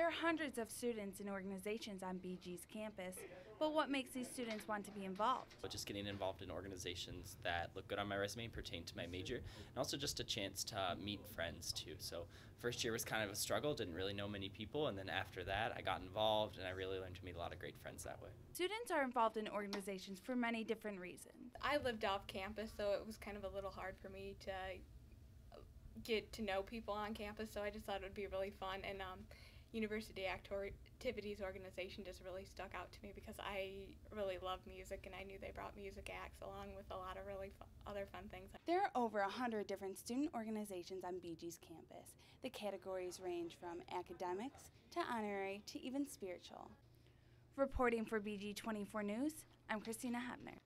There are hundreds of students and organizations on BG's campus, but what makes these students want to be involved? But just getting involved in organizations that look good on my resume and pertain to my major, and also just a chance to meet friends too. So first year was kind of a struggle, didn't really know many people, and then after that I got involved and I really learned to meet a lot of great friends that way. Students are involved in organizations for many different reasons. I lived off campus, so it was kind of a little hard for me to get to know people on campus. So I just thought it would be really fun, and um, University Activities Organization just really stuck out to me because I really love music, and I knew they brought music acts along with a lot of really fun, other fun things. There are over a hundred different student organizations on BG's campus. The categories range from academics to honorary to even spiritual. Reporting for BG 24 News, I'm Christina Hebner.